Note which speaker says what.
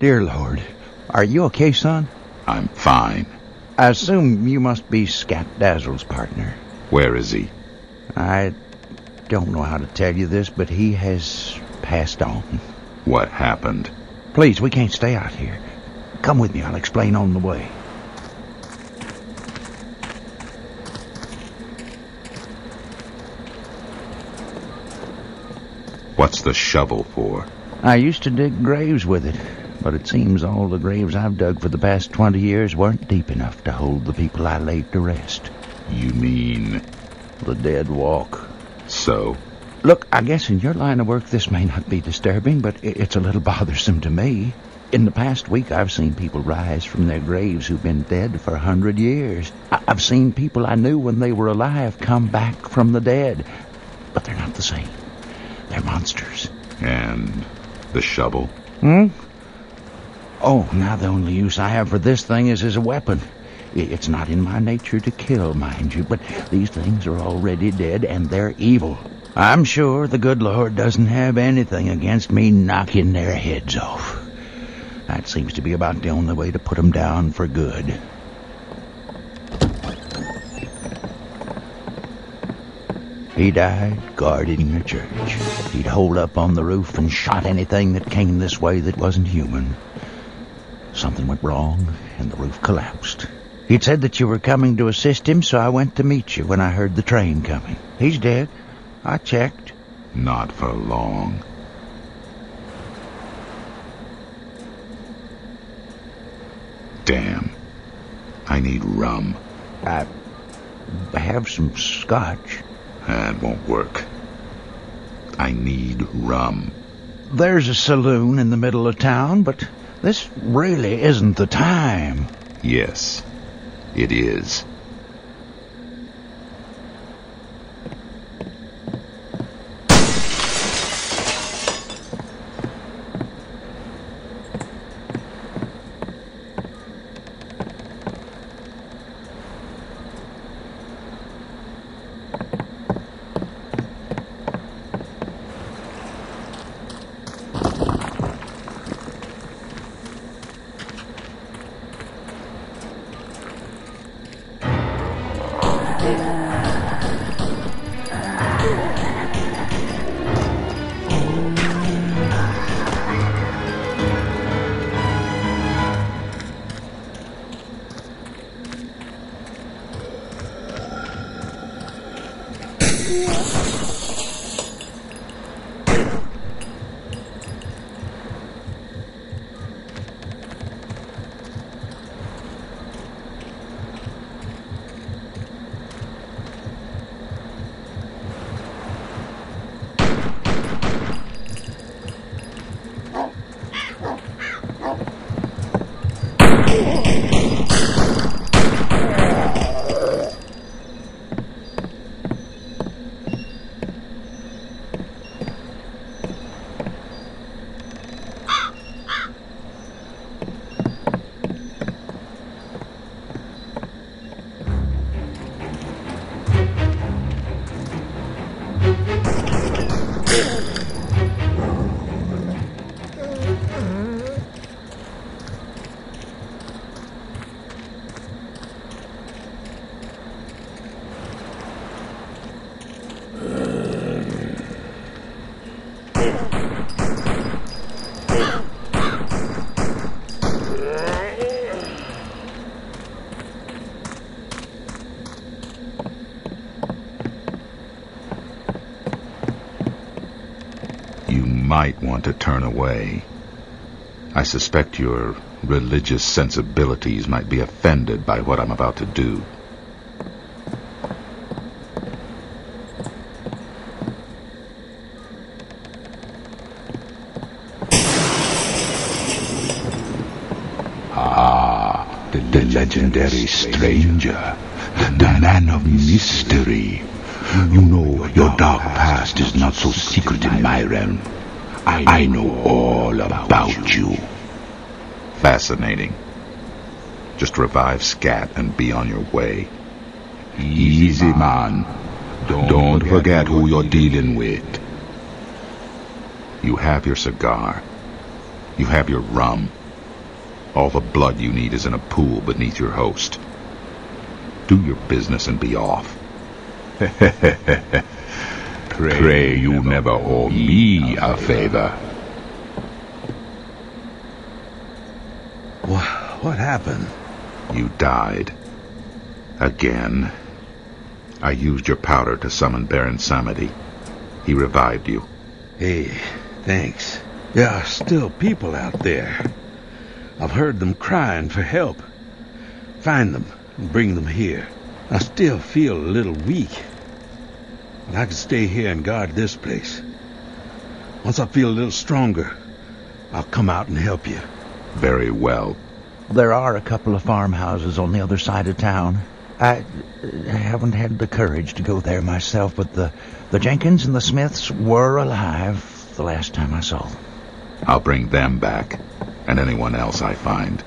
Speaker 1: Dear Lord, are you okay, son?
Speaker 2: I'm fine.
Speaker 1: I assume you must be Scat Dazzle's partner.
Speaker 2: Where is he?
Speaker 1: I don't know how to tell you this, but he has passed on.
Speaker 2: What happened?
Speaker 1: Please, we can't stay out here. Come with me, I'll explain on the way.
Speaker 2: What's the shovel for?
Speaker 1: I used to dig graves with it, but it seems all the graves I've dug for the past 20 years weren't deep enough to hold the people I laid to rest.
Speaker 2: You mean
Speaker 1: The dead walk.
Speaker 2: so?
Speaker 1: Look, I guess in your line of work this may not be disturbing, but it's a little bothersome to me. In the past week, I've seen people rise from their graves who've been dead for a hundred years. I- I've seen people I knew when they were alive come back from the dead, but they're not the same. They're monsters.
Speaker 2: And the shovel?
Speaker 1: Hmm? Oh, now the only use I have for this thing is as a weapon. It's not in my nature to kill, mind you, but these things are already dead and they're evil. I'm sure the good Lord doesn't have anything against me knocking their heads off. That seems to be about the only way to put 'em down for good. He died guarding the church. He'd hold up on the roof and shot anything that came this way that wasn't human. Something went wrong, and the roof collapsed. He'd said that you were coming to assist him, so I went to meet you when I heard the train coming. He's dead. I checked.
Speaker 2: Not for long. Damn. I need rum.
Speaker 1: I have some scotch.
Speaker 2: That won't work. I need rum.
Speaker 1: There's a saloon in the middle of town, but this really isn't the time.
Speaker 2: Yes, it is. Yeah. Might want to turn away. I suspect your religious sensibilities might be offended by what I'm about to do. Ah, the, the legendary stranger, the man of mystery. You know, your dark past is not so secret in my realm. I know all about you. Fascinating. Just revive Scat and be on your way. Easy, man. Don't forget who you're dealing with. You have your cigar. You have your rum. All the blood you need is in a pool beneath your host. Do your business and be off. Pray, Pray you never owe me a favor.
Speaker 3: What, what happened?
Speaker 2: You died. Again. I used your powder to summon Baron Samedi. He revived you.
Speaker 3: Hey, thanks. There are still people out there. I've heard them crying for help. Find them and bring them here. I still feel a little weak. But I can stay here and guard this place. Once I feel a little stronger, I'll come out and help you.
Speaker 2: Very well.
Speaker 1: There are a couple of farmhouses on the other side of town. I uh, haven't had the courage to go there myself, but the, the Jenkins and the Smiths were alive the last time I saw them.
Speaker 2: I'll bring them back, and anyone else I find.